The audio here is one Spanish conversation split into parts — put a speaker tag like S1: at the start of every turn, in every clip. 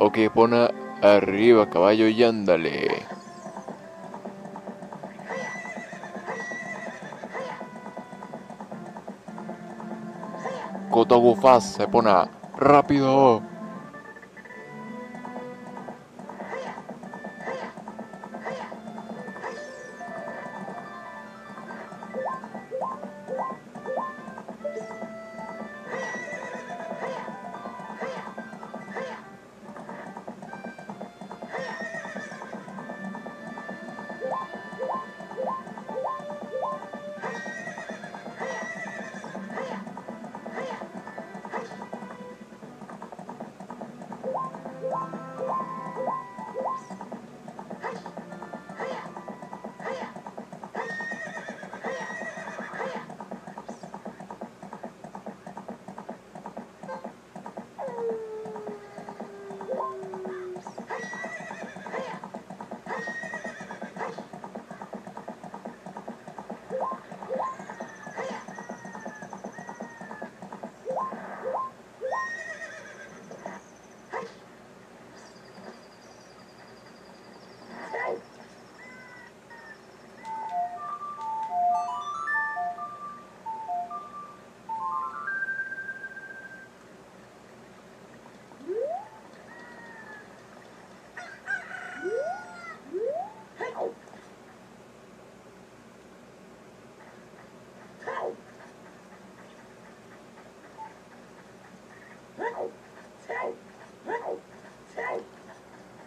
S1: Ok, pone arriba, caballo, y ándale. Kotobu Fast se pone rápido.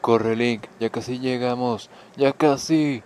S1: Corre Link, ya casi llegamos, ya casi.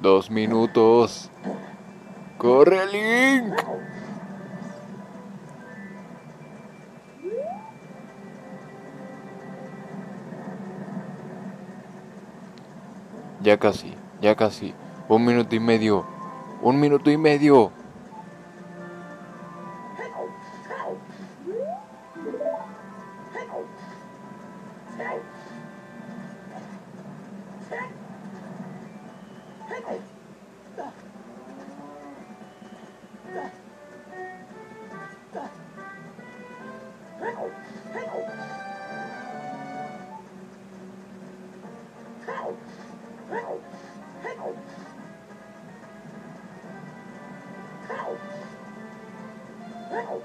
S1: Dos minutos. ¡Corre, Link! Ya casi, ya casi. Un minuto y medio. Un minuto y medio. Wow.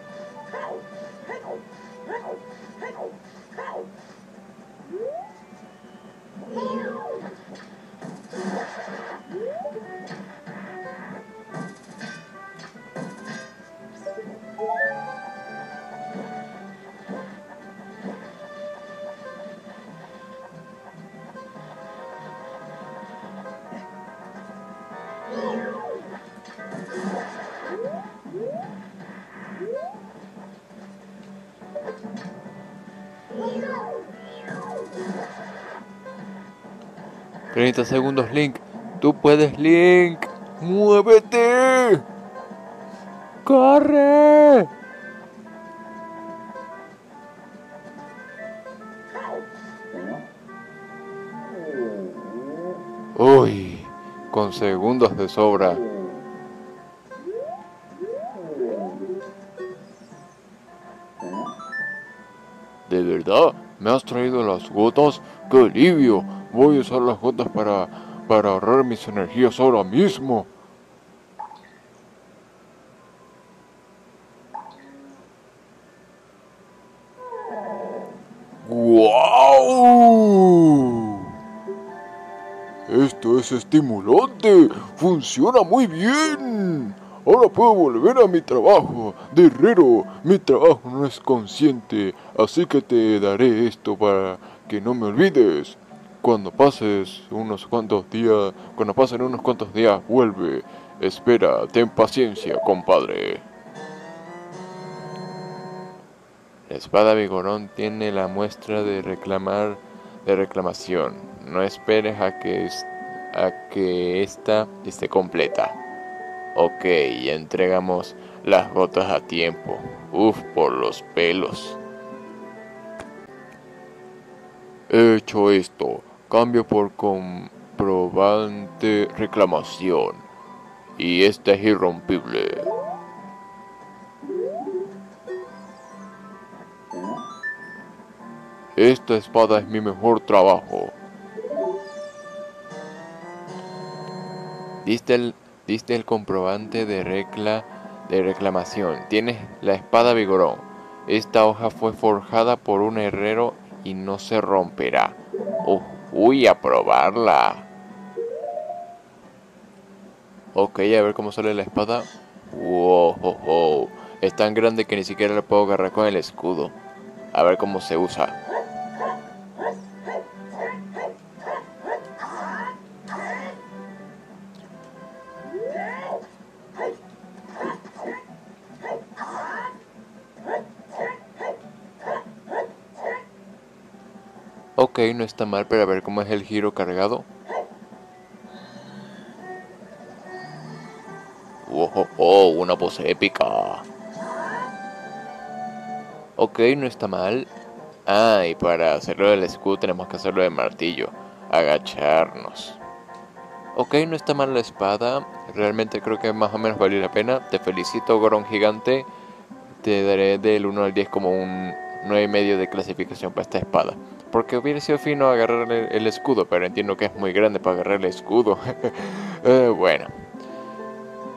S1: Treinta segundos, Link. Tú puedes, Link. ¡Muévete! ¡Corre! Uy, con segundos de sobra. ¿De verdad? ¿Me has traído las gotas? ¡Qué alivio! Voy a usar las gotas para, para ahorrar mis energías ahora mismo. ¡Guau! Esto es estimulante. Funciona muy bien. Ahora puedo volver a mi trabajo de herrero. Mi trabajo no es consciente, así que te daré esto para que no me olvides. Cuando pases unos cuantos días, cuando pasen unos cuantos días, vuelve. Espera, ten paciencia, compadre. La espada vigorón tiene la muestra de reclamar
S2: de reclamación. No esperes a que, a que esta esté completa. Ok, entregamos las gotas a tiempo. Uf, por los pelos. Hecho esto, cambio por comprobante reclamación. Y esta es irrompible. Esta espada es mi mejor trabajo. Diste diste el comprobante de, regla, de reclamación. Tienes la espada vigorón. Esta hoja fue forjada por un herrero y no se romperá. uy, a probarla. Ok, a ver cómo sale la espada. Wow, es tan grande que ni siquiera la puedo agarrar con el escudo. A ver cómo se usa. Ok, no está mal, pero a ver cómo es el giro cargado. Oh, oh, oh, una pose épica. Ok, no está mal. Ah, y para hacerlo del escudo tenemos que hacerlo de martillo. Agacharnos. Ok, no está mal la espada. Realmente creo que más o menos valió la pena. Te felicito, Gorón Gigante. Te daré del 1 al 10 como un 9,5 de clasificación para esta espada. Porque hubiera sido fino agarrar el, escudo, pero entiendo que es muy grande para agarrar el escudo. Eh, bueno.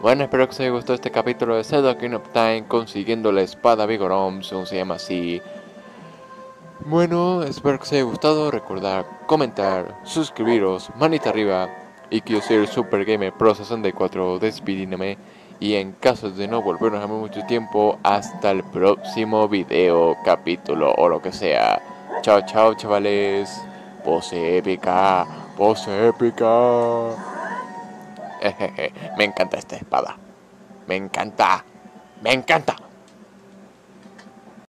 S2: Bueno, espero que os haya gustado este capítulo de Zelda King of Time consiguiendo la espada Vigor se llama así. Bueno, espero que os haya gustado. Recordad comentar, suscribiros, manita arriba. Y que yo soy el Super Gamer Pro 64 despidiéndome. Y en caso de no volvernos a mucho tiempo, hasta el próximo video, capítulo o lo que sea. Chao, chao, chavales. Pose épica, pose épica. Me encanta esta espada. Me encanta. Me encanta.